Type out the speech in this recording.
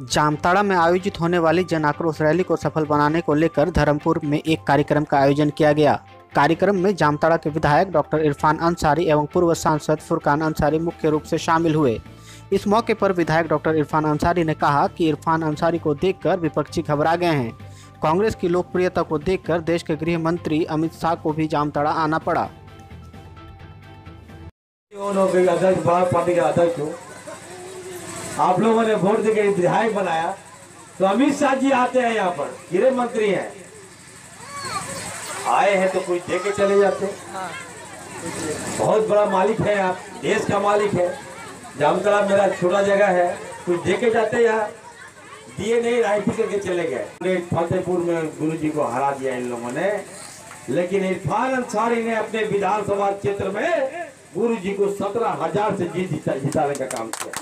जामताड़ा में आयोजित होने वाली जन आक्रोश रैली को सफल बनाने को लेकर धर्मपुर में एक कार्यक्रम का आयोजन किया गया। कार्यक्रम में जामताड़ा के विधायक डॉक्टर इरफान अंसारी एवं पूर्व सांसद फुरकान अंसारी मुख्य रूप से शामिल हुए। इस मौके पर विधायक डॉक्टर इरफान अंसारी ने कहा कि इरफान अंसारी को देखकर विपक्षी घबरा गए हैं। कांग्रेस की लोकप्रियता को देखकर देश के गृह मंत्री अमित शाह को भी जामताड़ा आना पड़ा। पार्टी अध्यक्ष हो आप लोगों ने वोट देकर विधायक बनाया। तो अमित शाह जी आते हैं यहाँ पर गृह मंत्री हैं। आए हैं तो कुछ दे के चले जाते बहुत बड़ा मालिक है आप देश का मालिक है। जामतला मेरा छोटा जगह है कुछ दे के जाते यहाँ? दिए नहीं राइफल करके चले गए। फतेहपुर में गुरु जी को हरा दिया इन लोगों ने। लेकिन इरफान अंसारी ने अपने विधानसभा क्षेत्र में गुरु जी को सत्रह हज़ार से जिता जिताने का काम किया।